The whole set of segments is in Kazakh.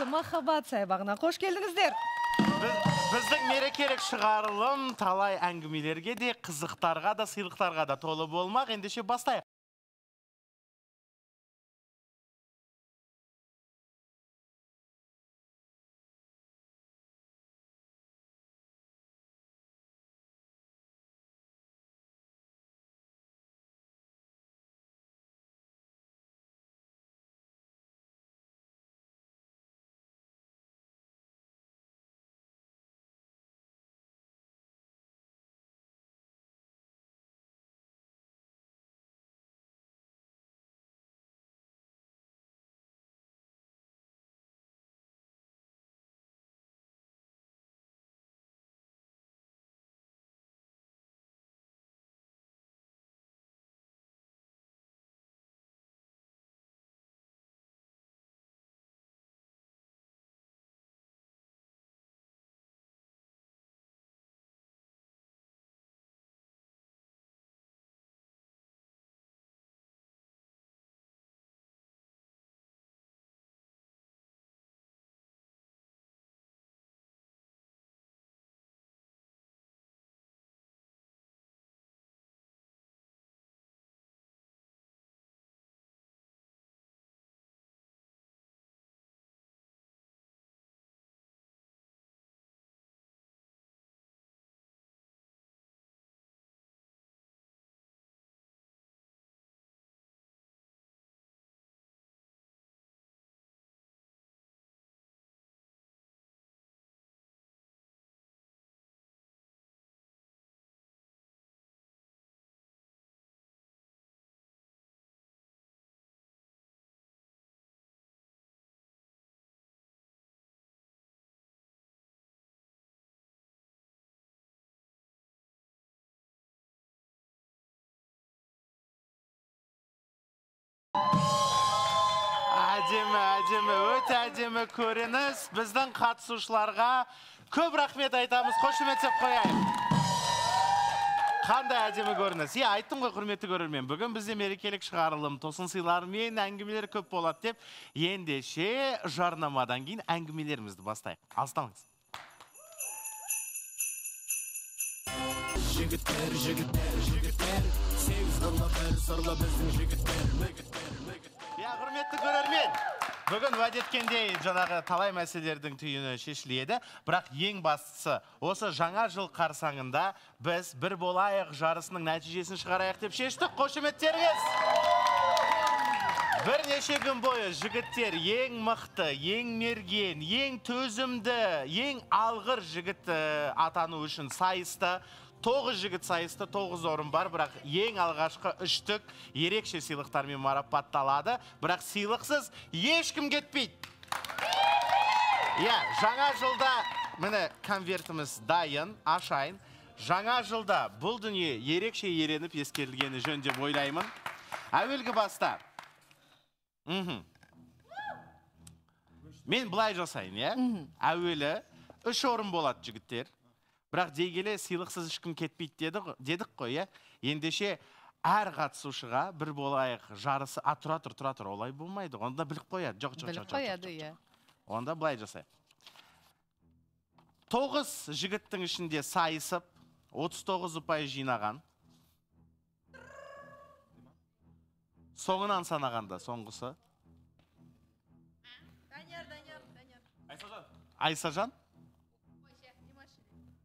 студиясы махаббат саябағына қош келдіңіздер. Біз- біздің мерекелік шығарылым талай әңгімелерге де қызықтарға да сыйлықтарға да толы болмақ. Ендеше бастайық. Көрініс біздің қатысушыларға көп рахмет айтамыз. Қошеметтеп қояйық. Қандай әдемі көрініс. Иә айттым ғой құрметті көрермен. Бүгін бізде мерекелік шығарылым. Тосын сыйлар мен әңгімелер көп болады деп ендеше жарнамадан кейін әңгімелерімізді бастайық. Алыстамаңыз. Жігіттер жігіттер жігіттер. Сегіз қырлы бір сырлы біздің жігіттер иә құрметті көрермен. Бүгін уәде еткендей жаңағы талай мәселелердің түйіні шешіледі. Бірақ ең бастысы осы жаңа жыл қарсаңында біз бір болайық жарысының нәтижесін шығарайық деп шештік қошеметтеріңіз. Бірнеше күн бойы жігіттер ең мықты ең мерген ең төзімді ең алғыр жігіт атану үшін сайысты тоғыз жігіт сайысты тоғыз орын бар бірақ ең алғашқы үштік ерекше сыйлықтармен марапатталады. Бірақ сыйлықсыз ешкім кетпейді. Иә жаңа жылда міне конвертіміз дайын ашайын. Жаңа жылда бұл дүние ерекше ереніп ескерілгені жөн деп ойлаймын. Әуелгі баста. Мхм. Мен былай жасайын иә? Әуелі үш орын болады жігіттер. Бірақ дей келе сыйлықсыз ешкім кетпейді деді ғой- дедік қой иә? Ендеше әр қатысушыға бір болайық жарысы а тұра тұр тұра тұр олай болмайды онда біліп қояды. Жоқ жоқ жоқ біліп жоқ, жоқ, қояды иә. онда былай жасайық. Тоғыз жігіттің ішінде сайысып 39 ұпай жинаған. Соңынан санағанда соңғысы. Айсажан. Кім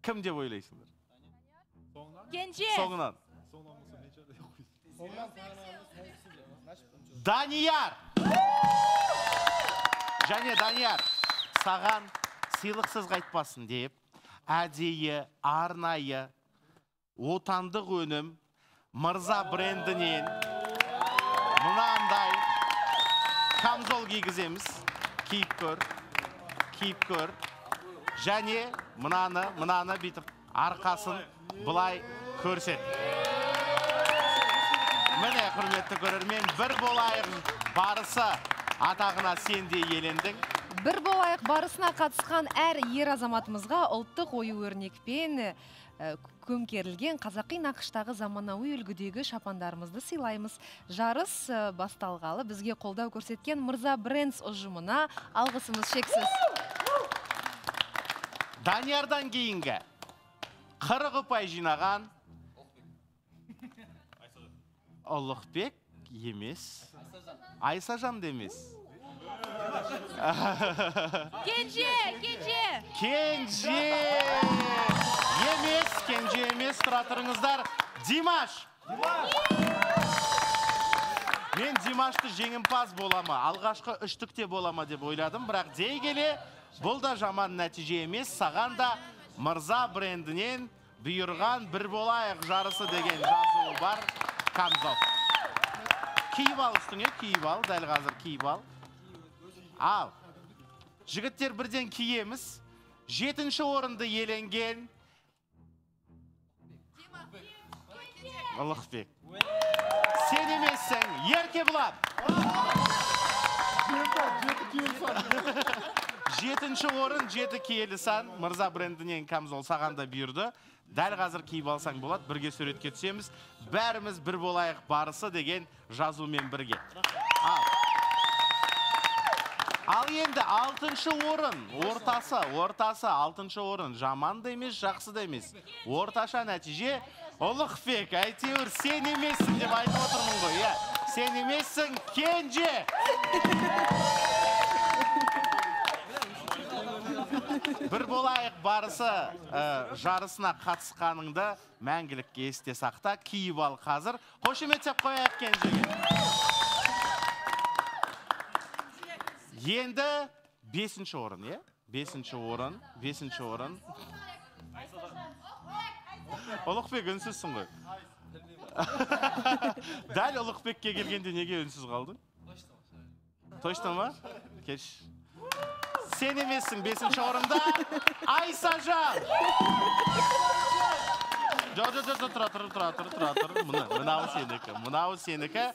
деп ойлайсыңдар кенже соңынан данияр және данияр саған сыйлықсыз қайтпасын деп әдейі арнайы отандық өнім мырза брендінен мынандай камзол кигіземіз. Киіп көр киіп көр. Және мынаны мынаны бүйтіп арқасын былай көрсет. Міне құрметті көрермен бір болайық барысы атағына сен де иелендің бір болайық барысына қатысқан әр ер азаматымызға ұлттық ою өрнекпен көмкерілген қазақи нақыштағы заманауи үлгідегі шапандарымызды сыйлаймыз. Жарыс басталғалы бізге қолдау көрсеткен мырза брендс ұжымына алғысымыз шексіз. Даниярдан кейінгі қырық ұпай жинаған ұлықбек емес айсажан да емес кенже кенже. Кенже! Емес кенже емес тұра тұрыңыздар. Димаш! Мен димашты жеңімпаз бола ма? Алғашқы үштікте бола ма деп ойладым бірақ дей келе бұл да жаман нәтиже емес саған да мырза брендінен бұйырған бір болайық жарысы деген жазуы бар камзол. Киіп ал үстіңе киіп ал дәл қазір киіп ал. Ал жігіттер бірден киеміз. Жетінші орынды иеленген ұлықбек сен емессің еркебұлан жетінші орын жеті киелі сан. Мырза брендінен камзол саған да бұйырды. Дәл қазір киіп алсаң болады. Бірге суретке түсеміз. Бәріміз бір болайық барысы деген жазумен бірге. Ал. Ал енді алтыншы орын. Ортасы ортасы алтыншы орын. Жаман да емес жақсы да емес. Орташа нәтиже ұлықбек әйтеуір сен емессің деп айтып отырмын ғой. Иә сен емессің. Кенже! Бір болайық барысы ә, жарысына қатысқаныңды мәңгілікке есте сақта киіп ал қазір. Қошеметтеп қояйық кенжеге. Енді бесінші орын иә? Бесінші орын бесінші орын. Ұлықбек үнсізсің ғой. Дәл ұлықбекке келгенде неге үнсіз қалдың? Точно ма? Кеш. Сен емессің бесінші орында айсажан жоқ жоқ жоқ тұра тұр тұра тұр тұра тұр мына мынау сенікі мынау сенікі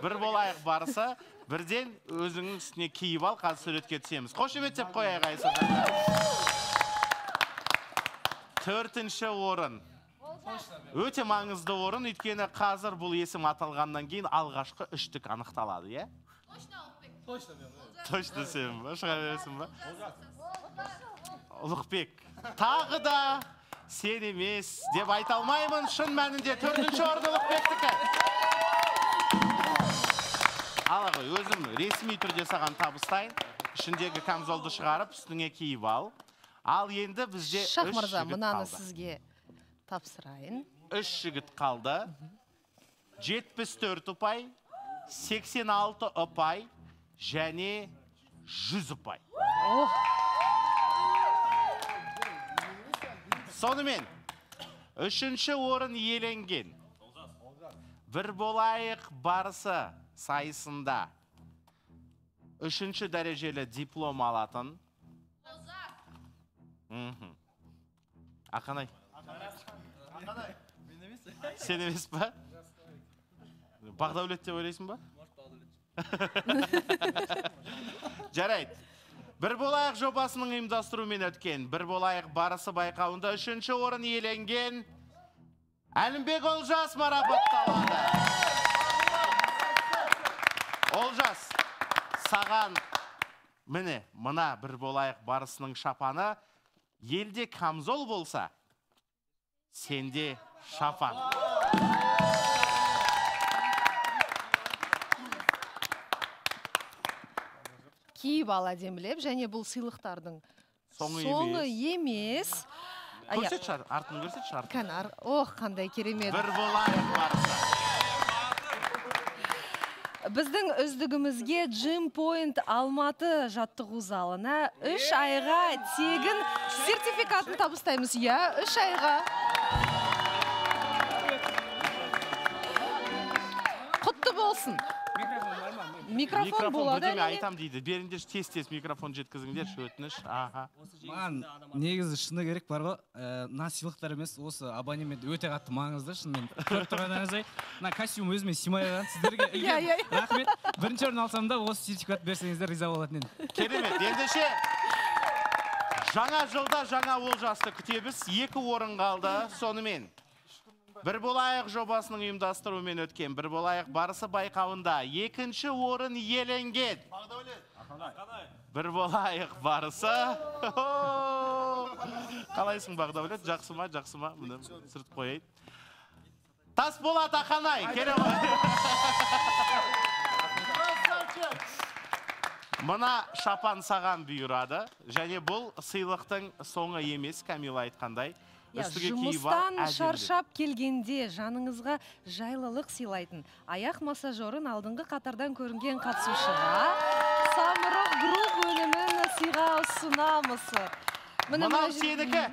бір болайық барысы бірден өзіңнің үстіне киіп ал қазір суретке түсеміз қошеметтеп қояйық айсажанға төртінші орын өте маңызды орын өйткені қазір бұл есім аталғаннан кейін алғашқы үштік анықталады иә точно сен ба шыға бересің ба ұлықбек тағы да сен емес деп айта алмаймын. Шын мәнінде төртінші орын ұлықбектікі ала ғой өзім ресми түрде саған табыстайын ішіндегі камзолды шығарып үстіңе киіп ал. Ал енді бізде шах мырза мынаны сізге тапсырайын. Үш жігіт қалды. Жетпіс төрт ұпай сексен алты ұпай және жүз ұпай сонымен үшінші орын иеленген бір болайық барысы сайысында үшінші дәрежелі диплом алатын. Ақанай. Сен емес па бақдәулет деп ойлайсың ба? жарайды. Бір болайық жобасының ұйымдастыруымен өткен бір болайық барысы байқауында үшінші орын иеленген әлімбек олжас марапатталады. Олжас саған міне мына бір болайық барысының шапаны елде камзол болса сенде шапан. Киіп ал әдемілеп және бұл сыйлықтардың Соңы соңы емес. көрсетші ар- артын көрсетші артын Кәне, ох қандай керемет. Бір болайық барысы біздің үздігімізге джим пойнт алматы жаттығу залына үш айға тегін сертификатын табыстаймыз. Иә үш айға. Құтты болсын. Микрофон болады әрине. айтам дейді беріңдерші тез тез микрофон жеткізіңдерші өтініш аха маған негізі шыны керек бар ғой. Ә, мына сыйлықтар емес осы абонемент өте қатты маңызды шынымен. Көріп тұрғаныңыздай мына костюм өзіме сыймай қалған сіздерге Иә, иә, рахмет. Бірінші орын алсам да осы сертификат берсеңіздер риза болатын едім. Керемет ендеше жаңа жылда жаңа олжасты күтеміз. Екі орын қалды. Сонымен бір болайық жобасының ұйымдастыруымен өткен бір болайық барысы байқауында екінші орын иеленген бір болайық барысы қалайсың бағдәулет жақсы ма жақсы ма міне сүртіп қояйын тасболат ақанай келе мына шапан саған бұйырады және бұл сыйлықтың соңы емес камила айтқандай Иә, жұмыстан шаршап келгенде жаныңызға жайлылық сыйлайтын аяқ массажерін алдыңғы қатардан көрінген қатысушыға самұрық групп өнімін сыйға ұсынамыз. Мынау сенікі.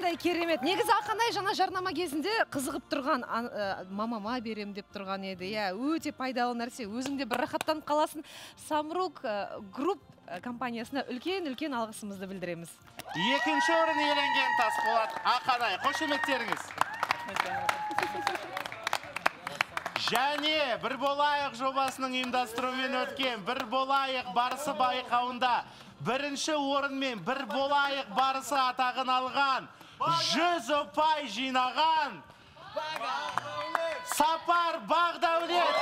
Қандай керемет. Негізі ақанай жаңа жарнама кезінде қызығып тұрған ә, мамама берем деп тұрған еді. Иә өте пайдалы нәрсе. Өзің де бір рахаттанып қаласың. Самрук ә, групп ә, компаниясына үлкен үлкен алғысымызды білдіреміз. Екінші орын иеленген тасболат ақанай қошеметтеріңіз және бір болайық жобасының ұйымдастыруымен өткен бір болайық барысы байқауында бірінші орынмен бір болайық барысы атағын алған жүз ұпай жинаған сапар бағдәулет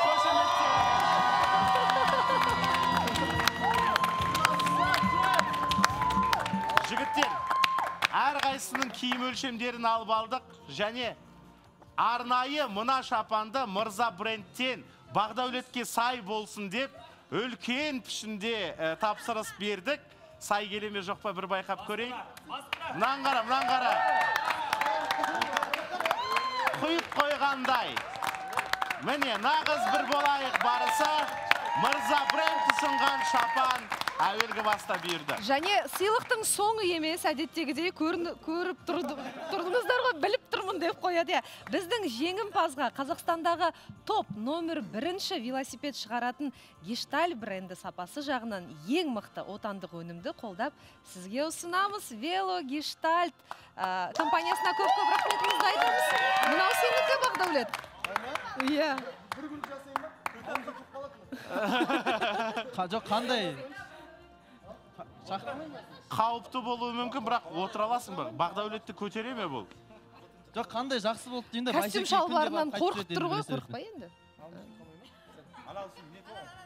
жігіттер әрқайсысының киім өлшемдерін алып алдық және арнайы мына шапанды мырза брендтен бағдәулетке сай болсын деп үлкен пішінде тапсырыс бердік. Сай келе ме жоқ па бір байқап көрейік. Мынаны қара мынаны қара. Құйып қойғандай. Міне нағыз бір болайық барысы. Мырза бренд ұсынған шапан. Әуелгі баста бұйырды. Және сыйлықтың соңы емес әдеттегідей көріп тұрды- тұрдыңыздар ғой біліп тұрмын деп қояды иә. Біздің жеңімпазға қазақстандағы топ номер бірінші велосипед шығаратын гешталь бренді сапасы жағынан ең мықты отандық өнімді қолдап сізге ұсынамыз. Вело гештальт ә, компаниясына көп көп рахметімізді айтамыз. Мынау сенікі бақдәулет? Иә. Қа- жоқ қандай? Қауіпті болуы мүмкін бірақ отыра аласың ба? Бағдәулетті көтере ме бұл? Жоқ қандай жақсы болды деймін да костюм шалбарынан қорқып тұр ғой қорықпа енді.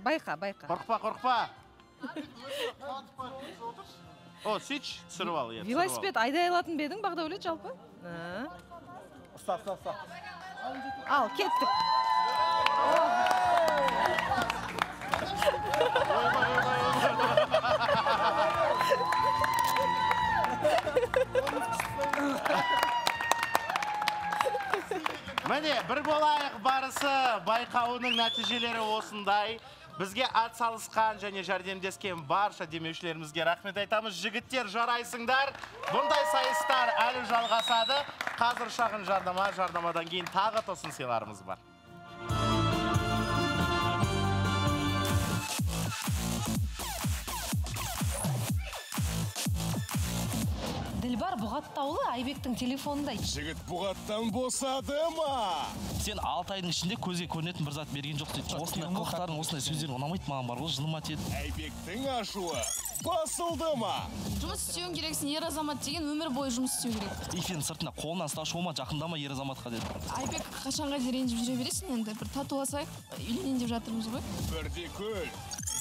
Байқа байқа. Қорықпа қорықпа. О сөйтші түсіріп ал иә велосипед айдай алатын ба едің бағдәулет жалпы? А. ұста ұста ұста ал кеттік. Міне бір болайық барысы байқауының нәтижелері осындай. Бізге ат салысқан және жәрдемдескен барша демеушілерімізге рахмет айтамыз. Жігіттер жарайсыңдар. Бұндай сайыстар әлі жалғасады. Қазір шағын жарнама жарнамадан кейін тағы тосын сыйларымыз бар. Ділбар бұғаттаулы айбектің телефонында жігіт бұғаттан босады ма? Сен алты айдың ішінде көзге көрінетін бір зат берген жоқ дейді. Осындай қылықтарың осындай сөздерің ұнамайды маған бар ғой жыныма тиеді. Әйбектің ашуы басылды ма? Жұмыс істеуің керексің ер азамат деген өмір бойы жұмыс істеу керек. Эфирдің сыртына қолынан ұстап шоуыма жақындама ер азаматқа деді. Айбек қашанға дейін ренжіп жүре бересің енді? бір татуласайық үйленейін деп жатырмыз ғой. Бірде көл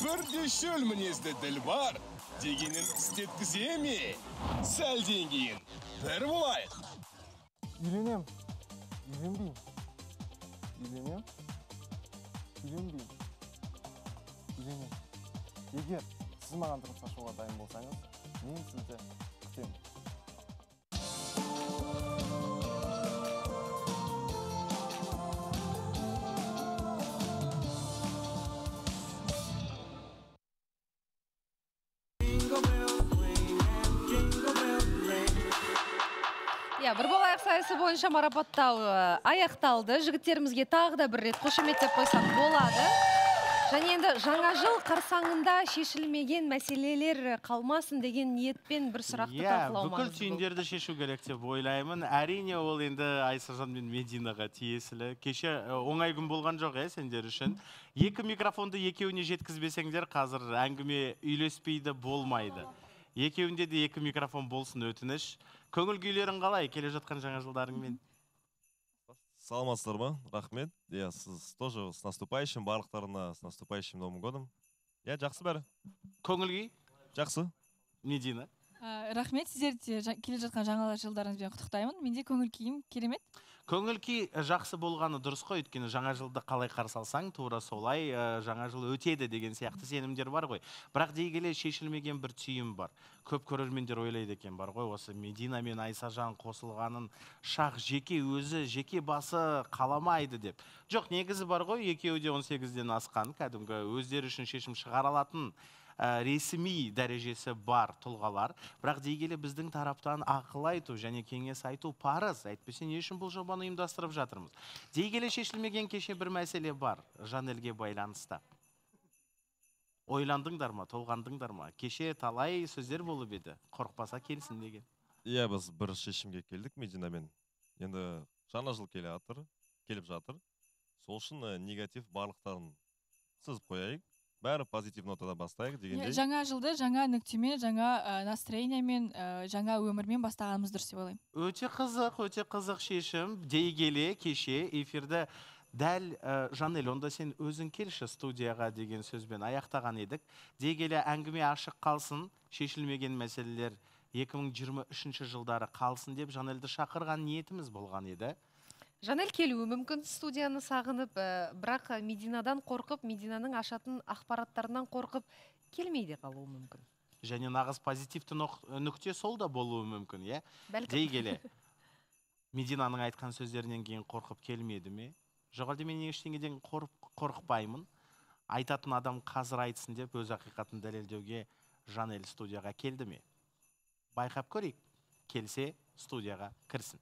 бірде шөл мінезді ділбар дегенін істеткізе ме сәлден кейін бір болайық. Үйленем үйленбеймін үйленем үйленбеймін үйленем егер сіз маған тұрмысқа шығуға дайын болсаңыз мен сізді бойынша марапаттау э, аяқталды. Жігіттерімізге тағы да бір рет қошеметтеп қойсақ болады. Және енді жаңа жыл қарсаңында шешілмеген мәселелер қалмасын деген ниетпен бір сұрақты иә талқылау бүкіл түйіндерді шешу керек деп ойлаймын. Әрине ол енді айсажан мен мединаға тиесілі. Кеше ә, оңай күн болған жоқ иә сендер үшін. Екі микрофонды екеуіне жеткізбесеңдер қазір әңгіме үйлеспейді болмайды. Екеуінде де екі микрофон болсын өтініш. Көңіл күйлерің қалай келе жатқан жаңа жылдарыңмен? Саламатсыздар ма? Рахмет. Иә сіз тоже с наступающим барлықтарына с наступающим новым годом. Иә жақсы бәрі. Көңіл күй? Жақсы. Медина? Ә, рахмет сіздерді де келе жатқан жаңа жылдарыңызбен құттықтаймын. Менде көңіл күйім керемет. Көңіл күй ә, жақсы болғаны дұрыс қой өйткені жаңа жылды қалай қарсы алсаң тура солай ә, жаңа жыл өтеді деген сияқты сенімдер бар ғой. Бірақ дей келе шешілмеген бір түйін бар. Көп көрермендер ойлайды екен бар ғой осы медина мен айсажан қосылғанын шақ жеке өзі жеке басы қаламайды деп. Жоқ негізі бар ғой екеуі де 18-ден асқан кәдімгі өздері үшін шешім шығара алатын. Ресми дәрежесі бар тұлғалар. Бірақ дей келе біздің тараптан ақыл айту және кеңес айту парыз. Әйтпесе не үшін бұл жобаны ұйымдастырып жатырмыз? Дей келе шешілмеген кеше бір мәселе бар жанелге байланысты. Ойландыңдар ма толғандыңдар ма? Кеше талай сөздер болып еді. Қорықпаса келсін деген. Иә біз бір шешімге келдік мединамен. Енді жаңа жыл келе жатыр келіп жатыр. Сол үшін ә, негатив барлықтарын сызып қояйық. Бәрі позитив нотада бастайық дегендей. жаңа жылды жаңа нүктемен жаңа ә, настроениемен ә, жаңа өмірмен бастағанымыз дұрыс деп ойлаймын. Өте қызық өте қызық шешім. Дей келе кеше эфирді дәл ә, жанель онда сен өзің келші студияға деген сөзбен аяқтаған едік. Дей келе әңгіме ашық қалсын шешілмеген мәселелер 2023 жылдары қалсын деп жанельді шақырған ниетіміз болған еді. Жанель келуі мүмкін студияны сағынып ә, бірақ ә, мединадан қорқып мединаның ашатын ақпараттарынан қорқып келмей де қалуы мүмкін. Және нағыз позитивті нұқ- нүкте сол да болуы мүмкін иә? Дей келе мединаның айтқан сөздерінен кейін қорқып келмеді ме? Жоқ әлде мен ештеңеден қорып қорықпаймын. Айтатын адам қазір айтсын деп өз ақиқатын дәлелдеуге жанель студияға келді ме? Байқап көрейік. Келсе студияға кірсін.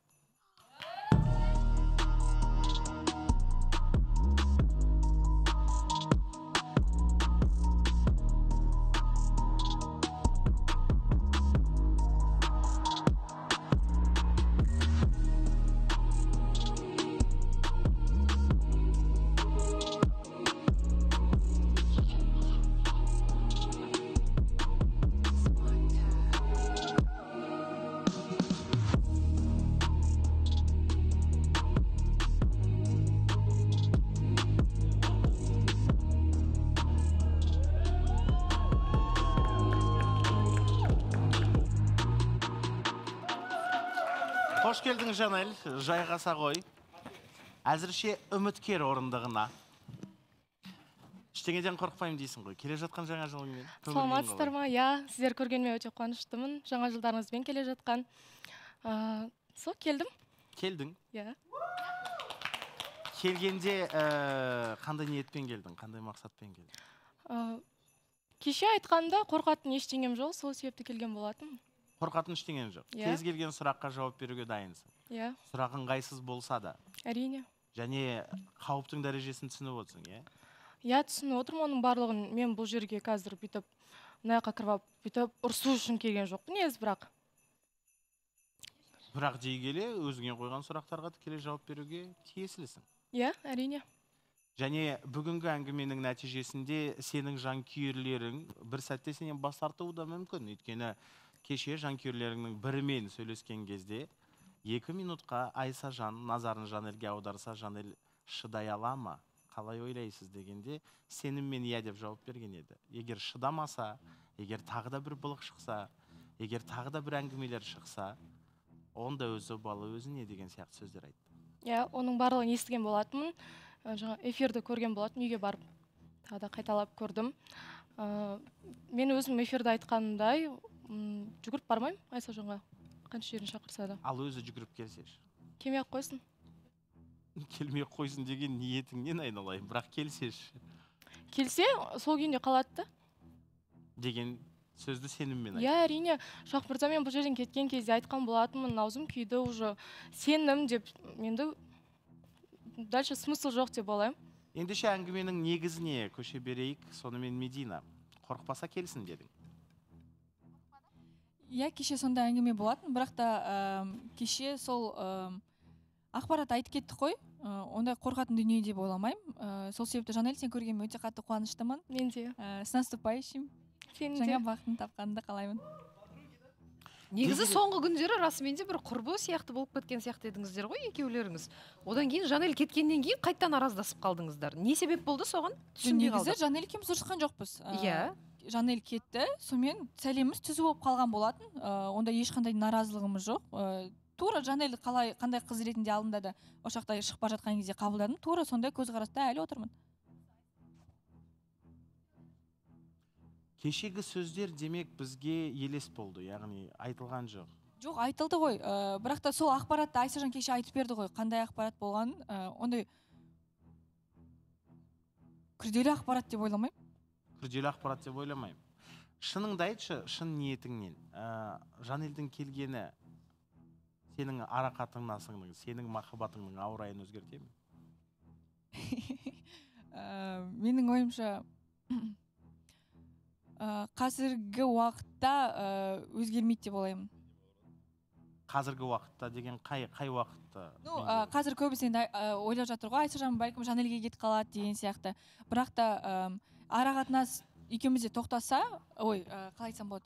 Жанель жайғаса ғой әзірше үміткер орындығына. Ештеңеден қорықпаймын дейсің ғой. Келе жатқан жаңа жылыңмен саламатсыздар ма иә сіздер көргеніме өте қуаныштымын. Жаңа жылдарыңызбен келе жатқан. Ә, сол келдім. Келдің? Иә. Келгенде ә, қандай ниетпен келдің? Қандай мақсатпен келдің? Ә, кеше айтқанда қорқатын ештеңем жоқ сол себепті келген болатын қорқатын ештеңең жоқ. Иә. кез келген сұраққа жауап беруге дайынсың. Иә. Сұрақ ыңғайсыз болса да. Әрине. Және қауіптің дәрежесін түсініп отырсың иә? Иә түсініп отырмын оның барлығын. Мен бұл жерге қазір бүйтіп мына жаққа кіріп алып бүйтіп ұрысу үшін келген жоқпын негізі бірақ. Бірақ дей келе өзіңе қойған сұрақтарға тікелей жауап беруге тиесілісің. Иә әрине. Және бүгінгі әңгіменің нәтижесінде сенің жанкүйерлерің бір сәтте сенен бас тартуы да мүмкін. Өйткені кеше жанкүйерлеріңнің бірімен сөйлескен кезде екі минутқа айсажан назарын жанелге аударса жанел шыдай ала ма? Қалай ойлайсыз дегенде сеніммен иә деп жауап берген еді. Егер шыдамаса егер тағы да бір былық шықса егер тағы да бір әңгімелер шықса онда өзі балы өзіне деген сияқты сөздер айтты. Иә оның барлығын естіген болатынмын. Жаңа эфирді көрген болатын үйге барып тағы да қайталап көрдім. Ә, мен өзім эфирде айтқанымдай жүгіріп бармаймын айсажанға қанша жерден шақырса да. Ал өзі жүгіріп келсеші келмей ақ қойсын. Келмей ақ қойсын деген ниетіңнен айналайын бірақ келсеші келсе сол күйінде қалады да. Деген сөзді сеніммен айт. Иә әрине шах мырза мен бұл жерден кеткен кезде айтқан болатынмын аузым күйді уже сендім деп енді дальше смысл жоқ деп ойлаймын. Ендеше әңгіменің негізіне көше берейік сонымен медина. Қорықпаса келсін дедің. Иә кеше сондай әңгіме болатын бірақ та әм, кеше сол әм, ақпарат айтып кеттік қой. Ә, ондай қорқатын дүние деп ойламаймын. Ә, сол себепті жанель сен көргеніме өте қатты қуаныштымын. Мен де. Ә, с наступающим. Сені жаңа бақытын тапқаныңды қалаймын. Негізі соңғы күндері расымен де бір құрбы сияқты болып кеткен сияқты едіңіздер ғой екеулеріңіз. Одан кейін жанель кеткеннен кейін қайтадан араздасып қалдыңыздар. Не себеп болды соған? Түсінбей негізі жанель екеуміз ұрысқан жоқпыз. Ә, Иә. Жанель кетті. Сонымен сәлеміміз түзу болып қалған болатын. Ә, онда ешқандай наразылығымыз жоқ. Ә, тура жанель қалай қандай қыз ретінде алдында да осы жақта шығып бара жатқан кезде қабылдадым. Тура сондай көзқараста әлі отырмын. Кешегі сөздер демек бізге елес болды яғни айтылған жоқ. Жоқ айтылды ғой. Ә, бірақ та сол ақпаратты айсажан кеше айтып берді ғой. Қандай ақпарат болғанын ә, ондай күрделі ақпарат деп ойламаймын. Күрделі ақпарат деп ойламаймын. Шыныңды айтшы шын ниетіңнен. Ә, жанелдің келгені сенің арақатынасыңның сенің махаббатыңның ауа райын өзгерте ме Ә, менің ойымша ә, қазіргі уақытта ә, өзгермейді деп ойлаймын. Қазіргі уақытта деген қай қай уақытта? Ну ә, қазір көбісі енді ә, ойлап жатыр ғой айсажан бәлкім жанелге кетіп қалады деген сияқты. Бірақ та ара қатынас екеумізде тоқтаса ой ә, қалай айтсам болады?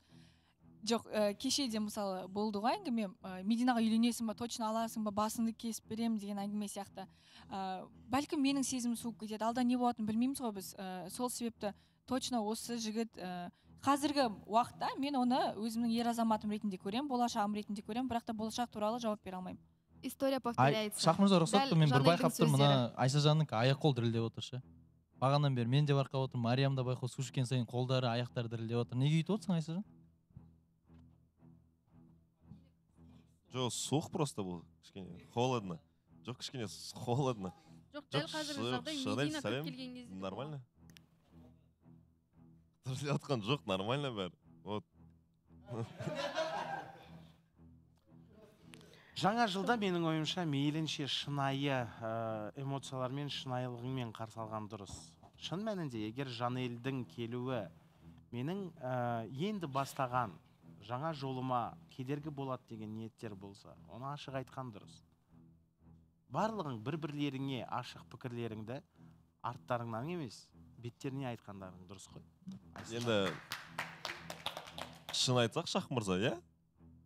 Жоқ ә, кеше де мысалы болды ғой әңгіме ә, мединаға үйленесің ба точно аласың ба басыңды кесіп беремін деген әңгіме сияқты. Ә, бәлкім менің сезімім суып кетеді. Алда не болатынын білмейміз ғой біз. Ә, сол себепті точно осы жігіт ә, қазіргі уақытта мен оны өзімнің ер азаматым ретінде көремін болашағым ретінде көремін бірақ та болашақ туралы жауап бере алмаймын. История повторяется. Шахмырза рұқсат мен бір байқап тұрмын мына айсажанның аяқ қол дірілдеп отыр ше бағанадан бері мен де байқап отырмын мариям да байқау су ішкен сайын қолдары аяқтары дірілдеп отыр. Неге өйтіп отырсың айсажан жоқ суық просто бұл кішкене холодно. Жоқ кішкене холодно. Жоқ дәл қазіргі жағдай Жанель, медина кіріп сәлем. келген кезде нормально. дірілдеп жатқан жоқ нормально бәрі. Вот. жаңа жылда менің ойымша мейлінше шынайы ә, эмоциялармен шынайылығыңмен қарсы алған дұрыс. Шын мәнінде егер жанелдің келуі менің ә, енді бастаған жаңа жолыма кедергі болады деген ниеттер болса оны ашық айтқан дұрыс. Барлығың бір бірлеріңе ашық пікірлеріңді арттарыңнан емес беттеріне айтқандарың дұрыс қой. Енді шын айтсақ шах мырза иә?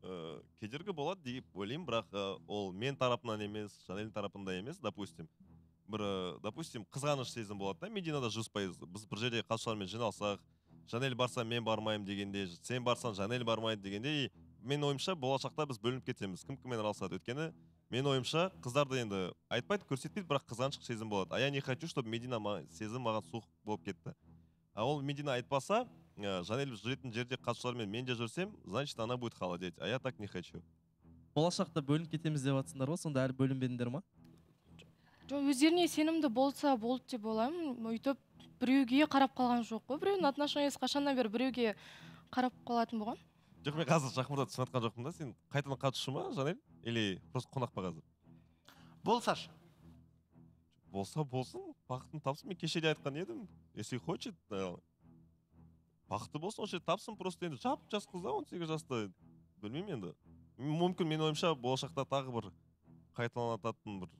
Ә, кедергі болады деп ойлаймын. Бірақ ә, ол мен тарапынан емес жанель тарапында емес допустим бір ә, допустим қызғаныш сезім болады да. Мединада жүз пайыз біз бір жерде қатысушылармен жиналсақ жанель барса мен бармаймын дегенде сен барсаң жанель бармайды дегенде и менің ойымша болашақта біз бөлініп кетеміз. Кім кіммен араласады өйткені менің ойымша қыздарды енді айтпайды көрсетпейді бірақ қызғаныш сезім болады. А я не хочу чтобы медина сезім маған суық болып кетті. А ол медина айтпаса жанель жүретін жерде қатысушылармен мен де жүрсем значит она будет холодеть а я так не хочу. Болашақта бөлініп кетеміз деп жатсыңдар ғой сонда әлі бөлінбедіңдер ма? Жоқ өздеріне сенімді болса болды деп ойлаймын. Өйтіп біреуге қарап қалған жоқ қой. Біреудің отношениесі қашаннан бері біреуге қарап қалатын болған. Жоқ мен қазір шахматта түсініп жатқан жоқпын да. Сен қайтадан қатысушы ма жанель или просто қонақ па қазір? Болсашы. Болса болсын бақытын тапсын. Мен кеше де айтқан едім. Если хочет э, бақытты болсын. Осы жерде тапсын просто енді жап жас қыз да он сегіз жаста білмеймін енді. Мүмкін менің ойымша болашақта тағы бір қайталанатын бір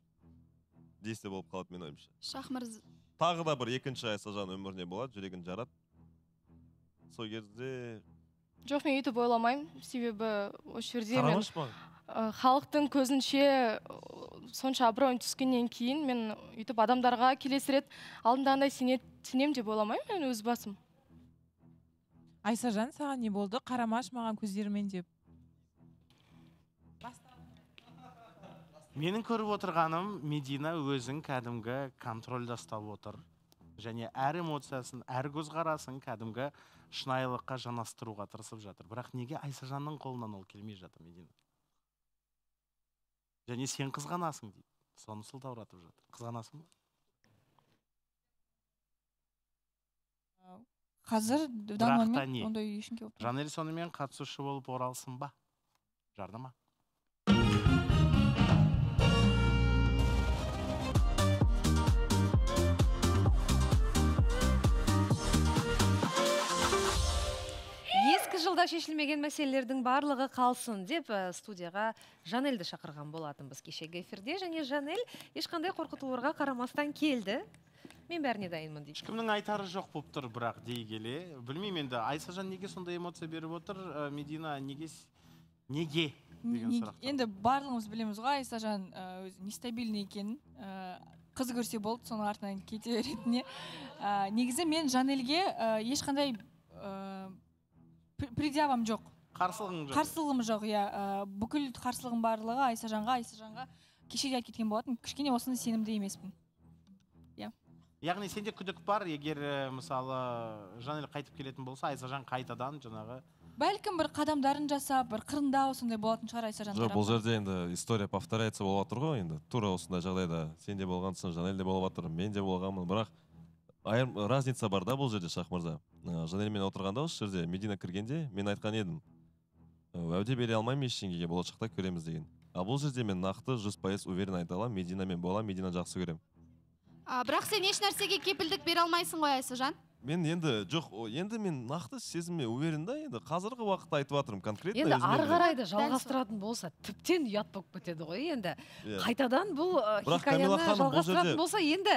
действие болып қалады менің ойымша. Шахмырз тағы да бір екінші айсажан өміріне болады жүрегін жарады. Сол кезде жоқ мен өйтіп ойламаймын. Себебі осы жерде мен халықтың көзінше сонша абыройым түскеннен кейін мен өйтіп адамдарға келесі рет алдындағындай сене, сенемін деп ойламаймын мен өз басым. Айсажан саған не болды? Қарамашы маған көздерімен деп. Менің көріп отырғаным медина өзін кәдімгі контрольда ұстап отыр. Және әр эмоциясын әр көзқарасын кәдімгі шынайылыққа жанастыруға тырысып жатыр. Бірақ неге айсажанның қолынан ол келмей жатыр медина? Және сен қызғанасың дейді. Соны сылтауратып жатыр. Қызғанасың ба? Қазір не? ондай ешкімге болып тұрған жанель сонымен қатысушы болып оралсын ба? Жарнама ескі жылда шешілмеген мәселелердің барлығы қалсын деп ә, студияға жанельді шақырған болатынбыз. Кешегі эфирде және жанель ешқандай қорқытуларға қарамастан келді. Мен бәріне дайынмын дейді. Ешкімнің айтары жоқ болып тұр бірақ дей келе. Білмеймін енді айсажан неге сондай эмоция беріп отыр? Ә, медина неге неге деген сұрақ енді барлығымыз білеміз ғой айсажан ә, өзі нестабильный екенін ә, қыз көрсе болды соның артынан кете беретініне. Ә, негізі мен жанельге ә, ешқандай ә, пр- предъявам жоқ. Қарсылығың жоқ. Қарсылығым жоқ иә. Ә, бүкіл қарсылығым барлығы айсажанға айсажанға кеше де айтып кеткен болатын. Кішкене осыны сенімді емеспін. Яғни сенде күдік бар егер ә, мысалы жанель қайтып келетін болса айсажан қайтадан жаңағы бәлкім бір қадамдарын жасап бір қырындау сондай болатын шығар айсажан жоқ бұл жерде енді история повторяется болып жатыр ғой енді. Тура осындай жағдайда сен де болғансың жанель де болып жатыр мен де болғанмын. Бірақ айырм разница бар да бұл жерде шах мырза? Жанельмен отырғанда осы жерде медина кіргенде мен айтқан едім. «Ә, уәде бере алмаймын ештеңеге болашақта көреміз деген. Ал бұл жерде мен нақты жүз пайыз уверен айта аламын мединамен боламын мединаны жақсы көремін. А, бірақ сен еш нәрсеге кепілдік бере алмайсың ғой айсажан мен енді жоқ о, енді мен нақты сезіммен уверен да енді қазіргі уақытта айтып жатырмын конкретно енді ары қарай да жалғастыратын болса тіптен ұят болып кетеді ғой енді. Иә. қайтадан бұл ә, хикаяны Камила жалғастыратын болса енді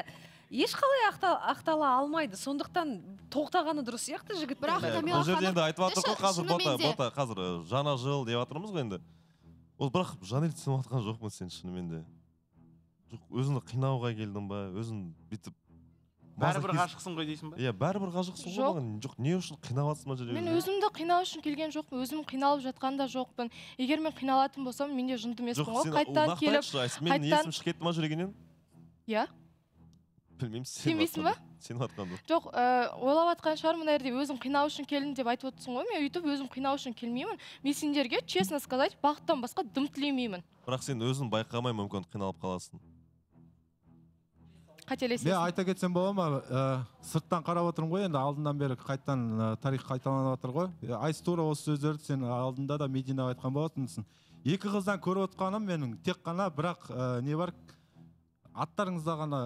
ешқалай ақта- ақтала алмайды. Сондықтан тоқтағаны дұрыс сияқты жігіттің Бірақ бәрі. бұл жерде енді айтып жатыр ғой қазір бота бота қазір жаңа жыл деп жатырмыз ғой енді. Ол бірақ жанель түсініп жатқан жоқпын сен шынымен де. Жоқ өзіңді қинауға келдің ба өзің бүйтіп бәрібір ғашықсың ғой дейсің ба? Иә бәрібір ғашықсың ғой Жоқ. маған жоқ не үшін қинап жатсың ба жүрегіңді мен өзімді қинау үшін келген жоқпын өзім қиналып жатқан да жоқпын. Егер мен қиналатын болсам мен де жынды емеспін. Ғой қайтадан келіп айтшы Айс, мен қайтадан есім шығып кетті ма жүрегіңнен иә. Білмеймін Сенбейсің ба? сеніп жатқан жоқ жоқ ә, ойлап жатқан шығар мына жерде өзім қинау үшін келдім деп айтып отырсың ғой мен өйтіп өзім қинау үшін келмеймін. Мен сендерге честно сказать бақыттан басқа дым тілемеймін. Бірақ сен өзің байқамай мүмкін қиналып қаласың. Мен қателесесің айта кетсем бола ма? Ә, сырттан қарап отырмын ғой енді алдынан бері қайтадан ә, тарих қайталанып жатыр ғой. Ә, айс тура осы сөздерді сен алдында да мединаға айтқан болатынсың екі қыздан көріп отқаным менің тек қана бірақ ә, не бар? Аттарыңызда ғана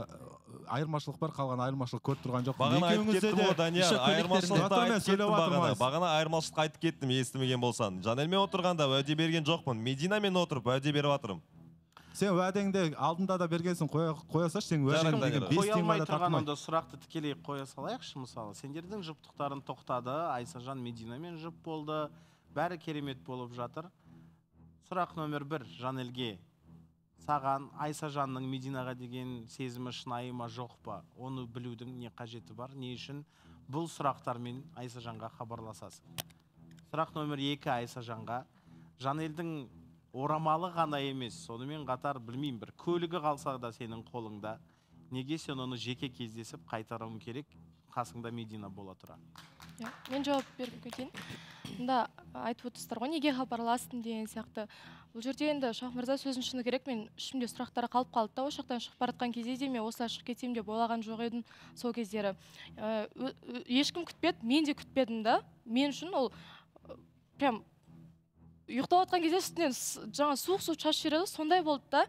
айырмашылық бар қалған айырмашылық көріп тұрған жоқпын. Бағана айтып кеттім ғой данияр айырмашылықты мен айтып кеттім бағана. Айс. бағана айырмашылықты айтып кеттім естімеген болсаң. Жанелмен отырғанда уәде берген жоқпын. Мединамен отырып уәде беріп жатырмын сен уәдеңді алдында да бергенсің қоя, қоя салшы сен уәдең деген бес тұрған онда сұрақты тікелей қоя салайықшы мысалы. Сендердің жұптықтарың тоқтады айсажан мединамен жұп болды бәрі керемет болып жатыр. Сұрақ нөмір бір жанелге. Саған айсажанның мединаға деген сезімі шынайы ма жоқ па? Оны білудің не қажеті бар не үшін? Бұл сұрақтармен айсажанға хабарласасың. Сұрақ нөмір екі айсажанға. Жанелдің орамалы ғана емес сонымен қатар білмеймін бір көлігі қалса да сенің қолыңда неге сен оны жеке кездесіп қайтаруың керек? Қасыңда медина бола тұра. Иә, мен жауап беріп кетейін. Мында айтып отырсыздар ғой неге хабарластың деген сияқты. Бұл жерде енді шах мырза сөзін шыны керек мен ішімде сұрақтар қалып қалды да осы жақтан шығып бара жатқан кезде де мен осылай шығып кетсем деп ойлаған жоқ едім сол кездері. Ә, ешкім күтпеді мен де күтпедім да. Мен үшін ол прям ұйықтап жатқан кезде үстінен с- жаңа суық су шашып жібереді ғой, сондай болды да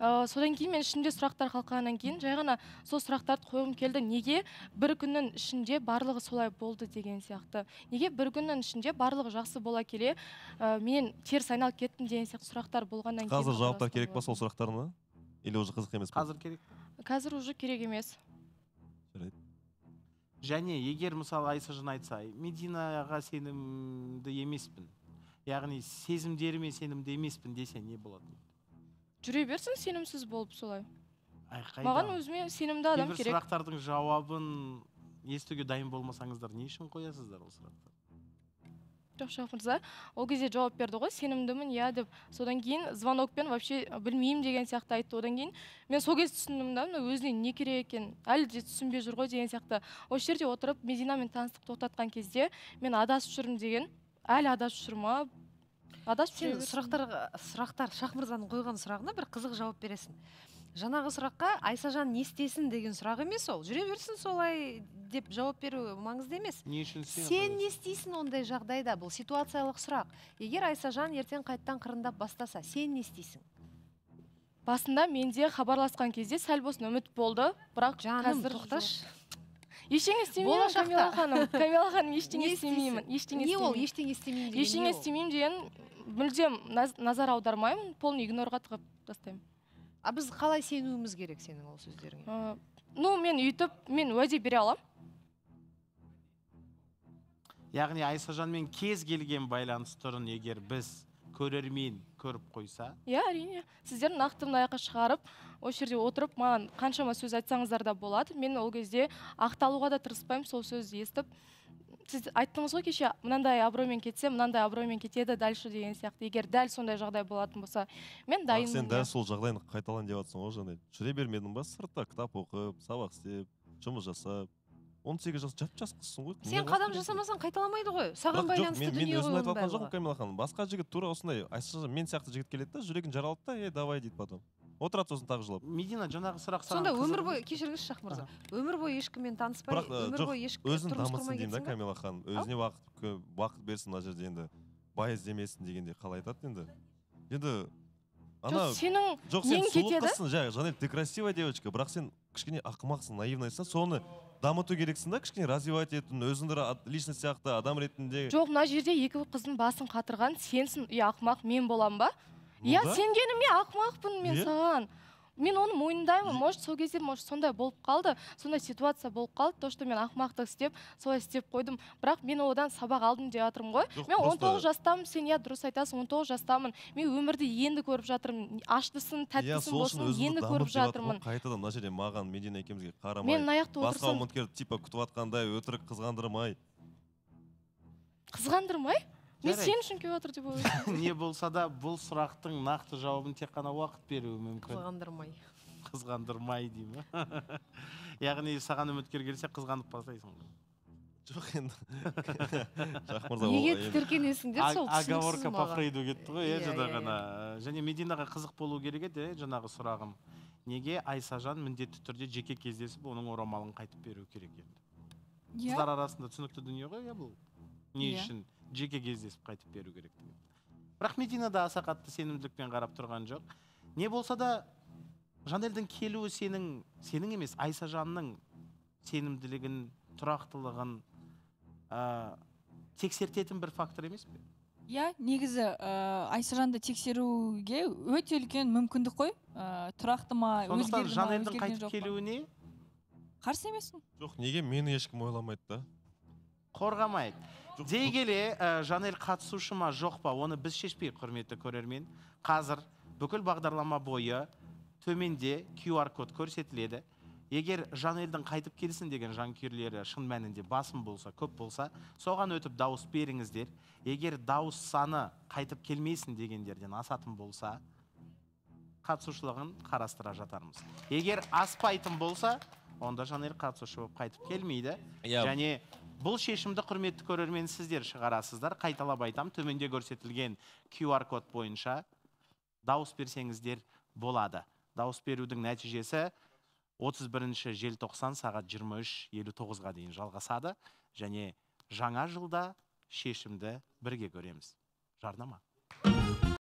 Ә, содан кейін мен ішімде сұрақтар қалқаннан кейін жай ғана сол сұрақтарды қойғым келді. Неге бір күннің ішінде барлығы солай болды деген сияқты. Неге бір күннің ішінде барлығы жақсы бола келе ә, мен теріс айналып кеттім деген сияқты сұрақтар болғаннан кейін қазір жауаптар керек па сол сұрақтарыңа или уже қызық емес па? Қазір керек қазір уже керек емес. Жарайды. Және егер мысалы айсажан айтса мединаға сенімді емеспін. Яғни сезімдеріме сенімді емеспін десе не болады жүре берсін сенімсіз болып солай. Ай, маған өзіме сенімді адам кейбір керек. сұрақтардың жауабын естуге дайын болмасаңыздар не үшін қоясыздар ол сұрақты жоқ шах мырза ол кезде жауап берді ғой сенімдімін иә деп. Содан кейін звонокпен вообще білмеймін деген сияқты айтты. Одан кейін мен сол кезде түсіндім да мына өзіне не керек екенін әлі де түсінбей жүр ғой деген сияқты. Осы жерде отырып мединамен таныстық тоқтатқан кезде мен адасып жүрмін деген әлі адасып жүр ма адасып сен сұрақтар шах мырзаның қойған сұрағына бір қызық жауап бересің. Жаңағы сұраққа айсажан не істесін? деген сұрақ емес ол. Жүре берсін солай деп жауап беру маңызды емес. Не үшін сен сен не істейсің ондай жағдайда? Бұл ситуациялық сұрақ. Егер айсажан ертең қайттан қырындап бастаса сен не істейсің? Басында менде хабарласқан кезде сәл болсын үміт болды. Бірақ жаным қазір тоқташы. Ештеңе істемеймін Болашақта. камила ханым. Камила ханым ештеңе істемеймін ештеңе не ол істемеймін. ештеңе істемеймін деген ештеңе істемеймін деген мүлдем наз- назар аудармаймын полный игнорға тығып тастаймын. А біз қалай сенуіміз керек сенің ол сөздеріңе? Ну мен өйтіп мен уәде бере аламын. Яғни айсажанмен кез келген байланыс түрін егер біз көрермен көріп қойса? Иә әрине. Сіздер нақты мына жаққа шығарып осы жерде отырып маған қаншама сөз айтсаңыздар да болады. Мен ол кезде ақталуға да тырыспаймын сол сөзді естіп. Сіз айттыңыз ғой кеше мынандай абыроймен кетсе мынандай абыроймен кетеді дальше деген сияқты. Егер дәл сондай жағдай болатын болса мен Бірақ сен дайынмын дәл иә. сол жағдайын қайталан деп жатрсың ғой жанель жүре бермедің ба? Сыртта кітап оқып сабақ істеп жұмыс жасап он сегіз жас жап жас қызсың ғой сен қадам жасамасаң қайталамайды ғой. Саған байланысты мен, мен дүние өзім ғой айтып оның жатқан жоқпын барлығы камила ханым басқа жігіт тура осындай мен сияқты жігіт келеді да жүрегін жаралады да е давай дейді потом. Отырады сосын тағы жылап. Медина жаңағы сұрақ саған сонда өмір бойы кешіріңізші шах мырза. Өмір бойы ешкіммен таныспай бірақ ә, өмір жоқ бойы ешкіммен өзін дамытсын деймін да камила ханым. Өзіне уақыт кө- уақыт берсін мына жерде енді. Бай іздемесін дегенде қалай айтады енді. Енді ана сенің жоқ сен сұлу қызсың жа жанель ты красивая девочка бірақ сен кішкене ақымақсың наивныйсың соны дамыту керексің да кішкене развивать ету өзіңді личность сияқты адам ретінде. Жоқ мына жерде екі қыздың басын қатырған сенсің үй ақымақ мен боламын ба? Иә сенгеніме ақымақпын мен саған. Мен оны мойындаймын может сол кезде может сондай болып қалды сондай ситуация болып қалды то что мен ақымақтық істеп солай істеп қойдым. Бірақ мен одан сабақ алдым деп жатырмын ғой. Жоқ, мен он тоғыз жастамын сен иә дұрыс айтасың он тоғыз жастамын. Мен өмірді енді көріп жатырмын аштысын иә тәттісін болсын енді көріп жатырмын. қайтадан мына жерде маған медина екеумізге қарамай мен мына жақта басқа отырсам- үміткер типа күтіп жатқандай өтірік қызғандырмай. Қызғандырмай? Мен сен үшін келіп жатыр деп ойлаймын не болса да бұл сұрақтың нақты жауабын тек қана уақыт беруі мүмкін. Қызғандырмай. Қызғандырмай дей ма яғни саған үміткер келсе қызғанып бастайсың. Ғой жоқ енді. Неге тітіркенесіңдер сол оговорка по фрейду кетті ғой иә Иә, жаңа иә, ғана. және мединаға қызық болу керек еді иә, жаңағы сұрағым. Неге айсажан міндетті түрде жеке кездесіп оның орамалын қайтып беру керек енді Иә. қыздар арасында түсінікті дүние ғой иә бұл. Не Иә. үшін? Жеке кездесіп қайтып беру керек деген бірақ медина да аса қатты сенімділікпен қарап тұрған жоқ. Не болса да жанелдің келуі сенің сенің емес айсажанның сенімділігін тұрақтылығын ә, тексертетін бір фактор емес пе? Иә негізі ә, айсажанды тексеруге өте үлкен мүмкіндік қой. Ә, тұрақты ма сондықтан жанелдің қайтып келуіне қарсы емеспін. Жоқ неге? Мені ешкім ойламайды да. Қорғамайды. Дей келе ә, жанель қатысушы ма жоқ па оны біз шешпейік құрметті көрермен. Қазір бүкіл бағдарлама бойы төменде QR код көрсетіледі. Егер жанелдің қайтып келсін деген жанкүйерлері шын мәнінде басым болса көп болса соған өтіп дауыс беріңіздер. Егер дауыс саны қайтып келмейсін дегендерден асатын болса қатысушылығын қарастыра жатармыз. Егер аспайтын болса онда жанель қатысушы болып қайтып келмейді. Иә. және бұл шешімді құрметті көрермен сіздер шығарасыздар. Қайталап айтам төменде көрсетілген QR код бойынша дауыс берсеңіздер болады. Дауыс берудің нәтижесі 31 желтоқсан сағат 23.59-ға дейін жалғасады және жаңа жылда шешімді бірге көреміз. Жарнама.